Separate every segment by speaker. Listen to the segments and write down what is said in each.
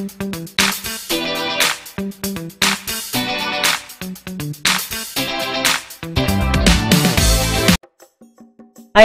Speaker 1: Hai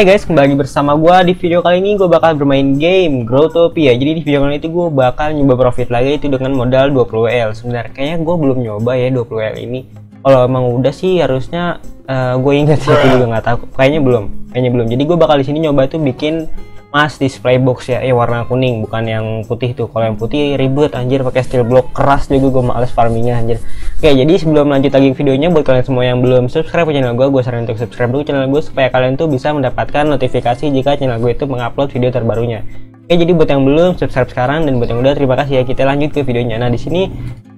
Speaker 1: guys, kembali bersama gue di video kali ini gue bakal bermain game Growtopia. Jadi di video kali ini gue bakal nyoba profit lagi itu dengan modal 20L Sebenarnya kayaknya gue belum nyoba ya 20L ini. Kalau emang udah sih harusnya uh, gue inget sih, gue juga nggak tahu. Kayaknya belum, kayaknya belum. Jadi gue bakal di sini nyoba tuh bikin mas display box ya, eh warna kuning bukan yang putih tuh. Kalau yang putih ribet anjir pakai steel block keras juga gue males farmingnya anjir. Oke, jadi sebelum lanjut lagi videonya buat kalian semua yang belum subscribe channel gue, gue saran untuk subscribe dulu channel gue supaya kalian tuh bisa mendapatkan notifikasi jika channel gue itu mengupload video terbarunya. Oke, jadi buat yang belum subscribe sekarang dan buat yang udah terima kasih ya. Kita lanjut ke videonya. Nah, di sini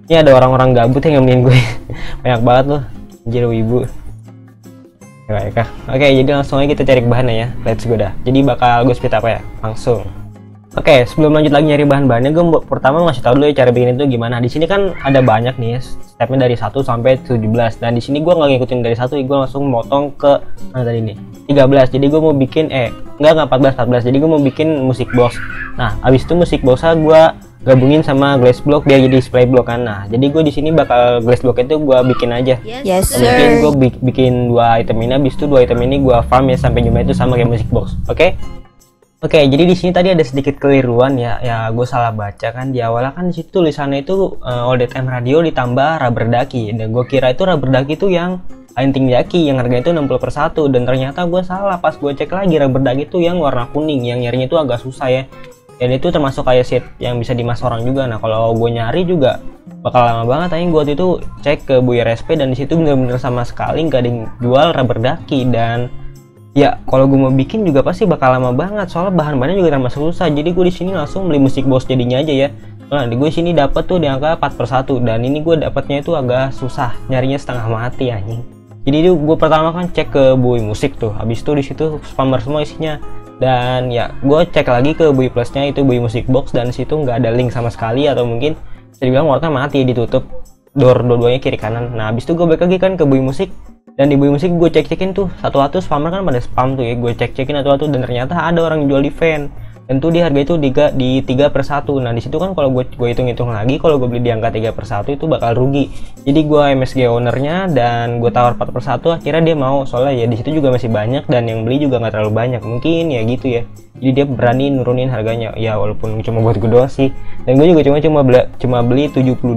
Speaker 1: ini ada orang-orang gabut yang nemenin gue. Banyak banget loh. Anjir wibu. Baik, Oke, jadi langsung aja kita cari bahannya ya. Let's go dah. Jadi bakal gue speed apa ya? Langsung. Oke, sebelum lanjut lagi nyari bahan-bahannya, gue pertama ngasih tau dulu ya cara bikin itu gimana. Di sini kan ada banyak nih, ya, stepnya dari 1 sampai 17. Dan di sini gue nggak ngikutin dari satu, gue langsung motong ke mana tadi nih? 13. Jadi gue mau bikin eh enggak enggak 14 14. Jadi gue mau bikin musik box. Nah, abis itu musik boxnya gue gabungin sama glass block biar jadi display block kan nah jadi gue di sini bakal glass block itu gue bikin aja
Speaker 2: yes sir
Speaker 1: mungkin gue bikin dua item ini habis itu dua item ini gue farm ya sampai jumlah itu sama kayak music box oke okay? Oke, jadi di sini tadi ada sedikit keliruan ya. Ya, gue salah baca kan. Di awal kan di situ tulisannya itu uh, all the time radio ditambah rubber ducky. Dan gue kira itu rubber ducky itu yang hunting ducky yang harganya itu 60 per 1 dan ternyata gue salah. Pas gue cek lagi rubber ducky itu yang warna kuning. Yang nyarinya itu agak susah ya. Dan itu termasuk kayak seat yang bisa dimas orang juga. Nah kalau gue nyari juga bakal lama banget. Tapi gue itu cek ke Bu RSP dan di situ bener-bener sama sekali nggak ada yang jual rubber ducky. Dan ya kalau gue mau bikin juga pasti bakal lama banget. Soalnya bahan-bahannya juga termasuk susah. Jadi gue di sini langsung beli musik bos jadinya aja ya. Nah di gue sini dapat tuh di angka 4 per 1 dan ini gue dapatnya itu agak susah. Nyarinya setengah mati anjing. Jadi itu gue pertama kan cek ke bui musik tuh. Habis itu di situ spammer semua isinya. Dan ya gue cek lagi ke Bui Plusnya itu Bui Music Box. Dan situ nggak ada link sama sekali atau mungkin bisa dibilang warna mati ditutup. Door dua-duanya kiri kanan nah habis itu gue balik lagi kan ke Bui Musik dan di Bui Musik gue cek-cekin tuh satu-satu spammer kan pada spam tuh ya gue cek-cekin satu-satu dan ternyata ada orang jual fan tentu di harga itu di, di 3 per 1 nah di situ kan kalau gue gue hitung-hitung lagi kalau gue beli di angka 3 per 1 itu bakal rugi. Jadi gue MSG ownernya dan gue tawar 4 per 1 akhirnya dia mau. Soalnya ya di situ juga masih banyak dan yang beli juga nggak terlalu banyak. Mungkin ya gitu ya. Jadi dia berani nurunin harganya. Ya walaupun cuma buat gue doang sih. Dan gue juga cuma cuma beli, cuma beli 72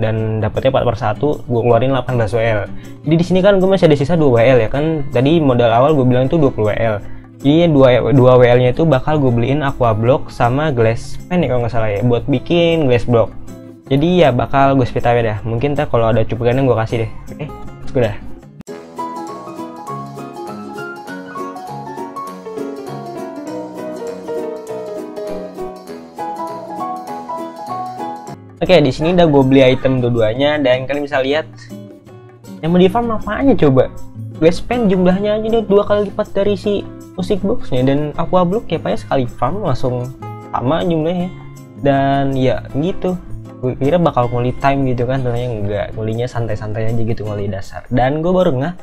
Speaker 1: dan dapetnya 4 per 1 gue keluarin 18 WL jadi di sini kan gue masih ada sisa 2 WL ya kan. Tadi modal awal gue bilang itu 20 WL jadi dua dua WL nya itu bakal gue beliin aqua block sama glass pen ya kalau nggak salah ya buat bikin glass block jadi ya bakal gue speed aja dah mungkin ntar kalau ada cuplikannya gue kasih deh oke okay? dah Oke, di sini udah gue beli item dua-duanya dan kalian bisa lihat yang mau di farm apanya coba? Glass pen jumlahnya aja udah dua kali lipat dari si musik boxnya. Dan aqua block ya pak ya sekali farm langsung sama jumlahnya. Dan ya gitu. Gue kira bakal nguli time gitu kan ternyata enggak. Ngulinya santai-santai aja gitu nguli dasar. Dan gue baru nggak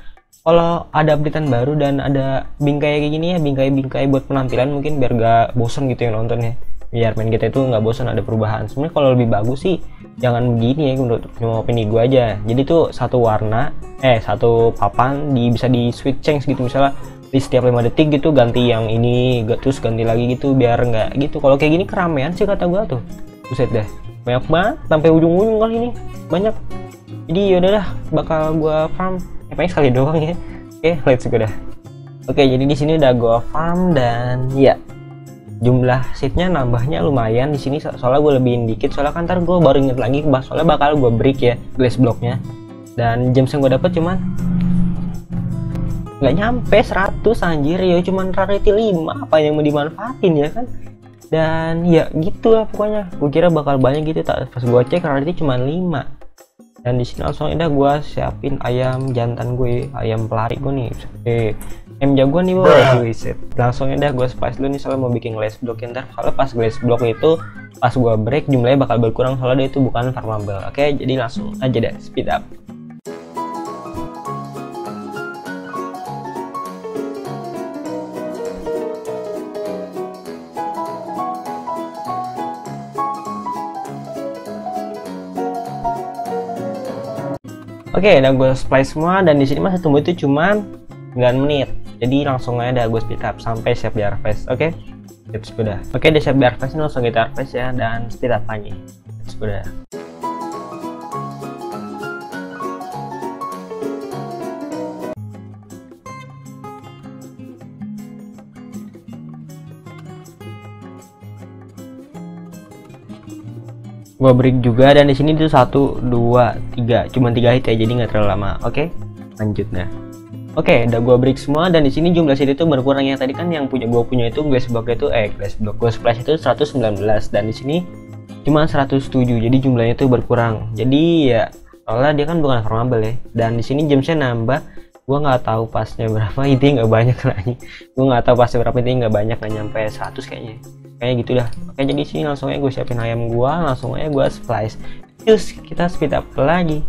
Speaker 1: kalau ada updatean baru dan ada bingkai kayak gini ya bingkai-bingkai buat penampilan mungkin biar gak bosen gitu yang nonton ya biar main kita itu nggak bosan ada perubahan. Sebenarnya kalau lebih bagus sih jangan begini ya menurut cuma opini gue aja. Jadi tuh satu warna eh satu papan di bisa di switch change gitu. Misalnya di setiap lima detik gitu ganti yang ini terus ganti lagi gitu biar nggak gitu. Kalau kayak gini keramaian sih kata gua tuh. Buset deh. Banyak banget sampai ujung-ujung kali ini. Banyak. Jadi yaudahlah bakal gua farm. Ya paling sekali doang ya. Oke let's go dah. Oke jadi di sini udah gua farm dan ya jumlah seatnya nambahnya lumayan di sini soalnya gue lebihin dikit soalnya kan ntar gue baru inget lagi soalnya bakal gue break ya glass blocknya. Dan jam yang gue dapet cuman nggak nyampe 100 anjir ya cuman rarity 5 apa yang mau dimanfaatin ya kan? Dan ya gitu lah pokoknya. Gue kira bakal banyak gitu tak pas gue cek rarity cuma 5 dan di sini langsung udah gue siapin ayam jantan gue ayam pelari gue nih eh M jagoan nih bawa reset. Langsung dah gue spice dulu nih soalnya mau bikin glass block ya, ntar kalau pas glass block itu pas gue break jumlahnya bakal berkurang soalnya dia itu bukan farmable. Oke, okay, jadi langsung aja deh speed up. Oke, okay, udah gue splice semua dan di sini masa tunggu itu cuma 9 menit jadi langsung aja gue speed up sampai siap di harvest oke? Okay? sudah oke okay, udah siap di harvest ini langsung kita harvest ya dan speed up lagi. Sudah gua break juga dan di sini itu satu dua tiga. Cuma tiga hit ya jadi nggak terlalu lama oke? Okay? lanjut nah oke okay, udah gua break semua dan di sini jumlah seed itu berkurang. Ya tadi kan yang punya gua punya itu glass block itu eh glass block gua splash itu 119 dan di sini cuma 107 jadi jumlahnya itu berkurang. Jadi ya soalnya dia kan bukan farmable ya. Dan di sini jamsnya nambah. Gua nggak tahu pasnya berapa itu nggak banyak lagi. Gua nggak tahu pasnya berapa itu nggak banyak nggak nyampe 100 kayaknya. Kayak gitu dah. Oke jadi sini langsung aja gue siapin ayam gua langsung aja gue splice. Terus kita speed up lagi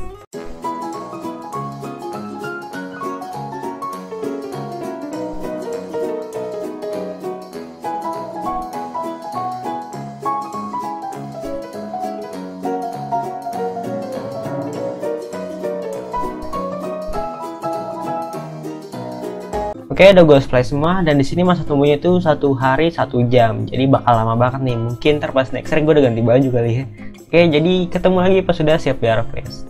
Speaker 1: Oke, udah gue supply semua dan di sini masa tunggunya itu satu hari satu jam. Jadi bakal lama banget nih. Mungkin terpas next hari gue udah ganti baju kali ya. Oke, jadi ketemu lagi pas sudah siap di harvest.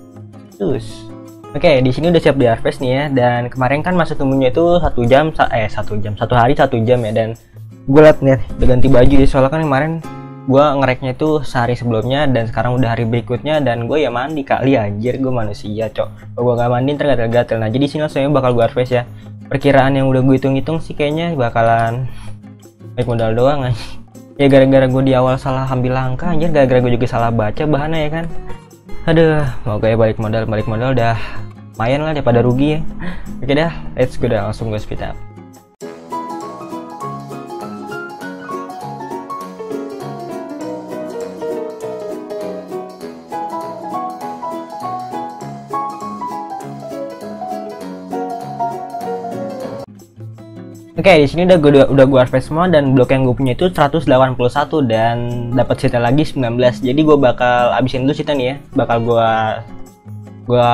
Speaker 1: Terus. Oke, di sini udah siap di harvest nih ya. Dan kemarin kan masa tunggunya itu satu jam, eh satu jam, satu hari satu jam ya. Dan gue liat nih, udah ganti baju ya. Soalnya kan kemarin gue ngereknya itu sehari sebelumnya dan sekarang udah hari berikutnya dan gue ya mandi kali anjir gue manusia cok gue gak mandi ntar gatel-gatel nah jadi sini langsung bakal gue harvest ya perkiraan yang udah gue hitung-hitung sih kayaknya bakalan baik modal doang aja ya gara-gara gue di awal salah ambil langkah anjir gara-gara gue juga salah baca bahannya ya kan? Aduh mau kayak balik modal balik modal udah lumayan lah daripada rugi ya. Oke dah let's go dah langsung gue speed up Oke, okay, di sini udah gue udah gue harvest semua dan blok yang gue punya itu 181 dan dapat sita lagi 19. Jadi gue bakal abisin dulu sita nih ya. Bakal gue gue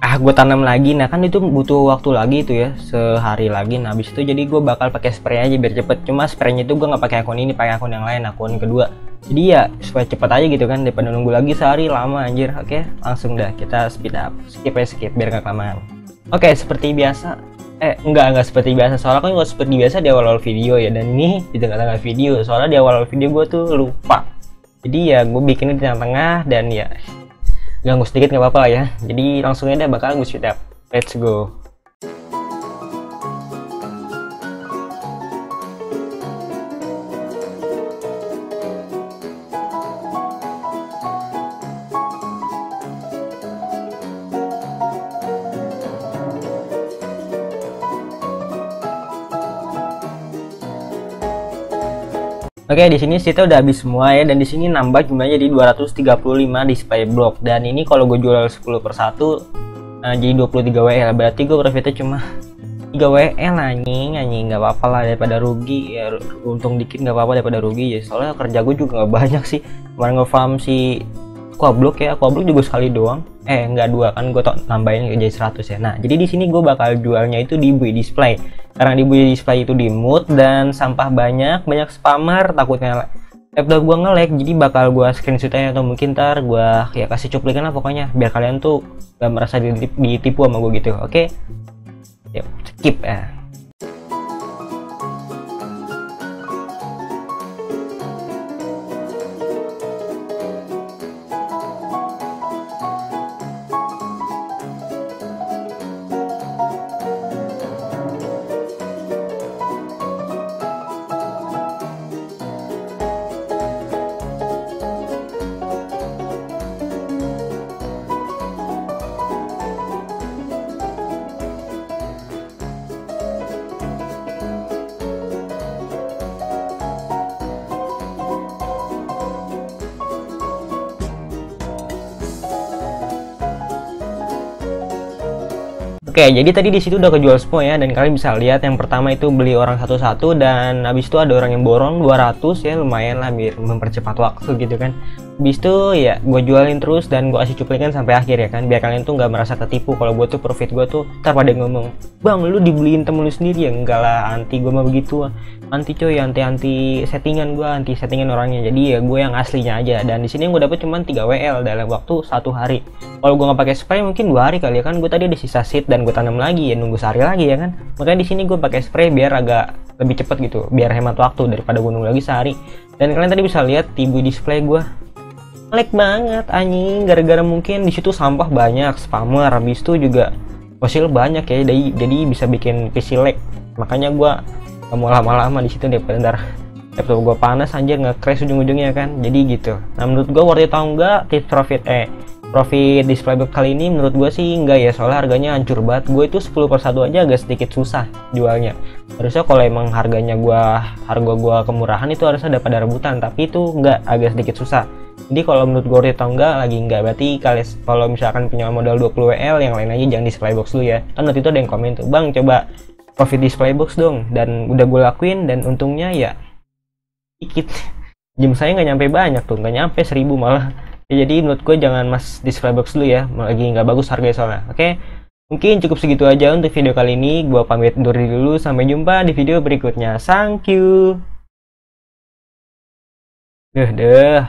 Speaker 1: ah gue tanam lagi. Nah, kan itu butuh waktu lagi itu ya, sehari lagi. Nah, habis itu jadi gue bakal pakai spray aja biar cepet. Cuma spraynya itu gue nggak pakai akun ini, pakai akun yang lain, akun kedua. Jadi ya supaya cepet aja gitu kan daripada nunggu lagi sehari lama anjir. Oke, langsung dah kita speed up. Skip aja skip biar gak kelamaan. Oke, seperti biasa eh enggak enggak seperti biasa. Soalnya kan nggak seperti biasa di awal-awal video ya. Dan ini di tengah-tengah video. Soalnya di awal-awal video gue tuh lupa. Jadi ya gue bikinnya di tengah-tengah dan ya ganggu sedikit nggak apa-apa ya. Jadi langsung aja bakal gue speed up. Let's go Oke, di sini kita udah habis semua ya dan di sini nambah jumlahnya jadi 235 display block. Dan ini kalau gue jual 10 per 1 nah, jadi 23 WL berarti gue profitnya cuma 3 WL anjing. Anjing nggak apa-apa lah daripada rugi. Ya untung dikit nggak apa-apa daripada rugi. Ya soalnya kerja gue juga nggak banyak sih. Kemarin nge-farm si Aquablock ya Aquablock juga sekali doang. Eh enggak dua kan gue nambahin jadi 100 ya. Nah jadi di sini gue bakal jualnya itu di bui display. Karena di bui display itu di mood dan sampah banyak banyak spammer takutnya laptop gue nge-lag jadi bakal gue screenshot aja atau mungkin ntar gue ya kasih cuplikan lah pokoknya biar kalian tuh gak merasa ditipu sama gue gitu oke? Okay? yuk skip ya Oke, jadi tadi di situ udah kejual semua ya dan kalian bisa lihat yang pertama itu beli orang satu-satu dan habis itu ada orang yang borong 200 ya lumayan lah biar mempercepat waktu gitu kan. Habis itu ya gue jualin terus dan gue kasih cuplikan sampai akhir ya kan. Biar kalian tuh nggak merasa ketipu kalau gue tuh profit gue tuh ntar pada ngomong bang lu dibeliin temen lu sendiri ya? Enggak lah anti gue mah begitu. Anti coy anti anti settingan gue anti settingan orangnya. Jadi ya gue yang aslinya aja. Dan di sini gue dapet cuma 3 WL dalam waktu satu hari. Kalau gue nggak pakai spray mungkin dua hari kali ya kan. Gue tadi ada sisa seed dan gue tanam lagi ya nunggu sehari lagi ya kan. Makanya di sini gue pakai spray biar agak lebih cepet gitu biar hemat waktu daripada gue nunggu lagi sehari. Dan kalian tadi bisa lihat tibu display gue lag banget anjing. Gara-gara mungkin di situ sampah banyak spammer. Habis itu juga fosil banyak ya jadi jadi bisa bikin PC lag makanya gua gak mau lama-lama di situ deh ntar laptop gua panas anjir nggak crash ujung-ujungnya kan. Jadi gitu. Nah menurut gua worth it atau enggak tips profit eh profit display box kali ini menurut gue sih enggak ya soalnya harganya hancur banget. Gue itu 10 per 1 aja agak sedikit susah jualnya. Harusnya kalau emang harganya gue harga gue kemurahan itu harusnya dapat rebutan tapi itu enggak agak sedikit susah. Jadi kalau menurut gue atau enggak lagi enggak berarti kalian kalau misalkan punya modal 20 WL yang lain aja jangan display box dulu ya. Kan waktu itu ada yang komen tuh bang coba profit display box dong. Dan udah gue lakuin dan untungnya ya dikit. Jam saya nggak nyampe banyak tuh nggak nyampe seribu malah ya, jadi menurut gue jangan mas display box dulu ya. Lagi nggak bagus harganya soalnya. Oke? Okay? mungkin cukup segitu aja untuk video kali ini. Gue pamit undur dulu. Sampai jumpa di video berikutnya. Thank you. Deh deh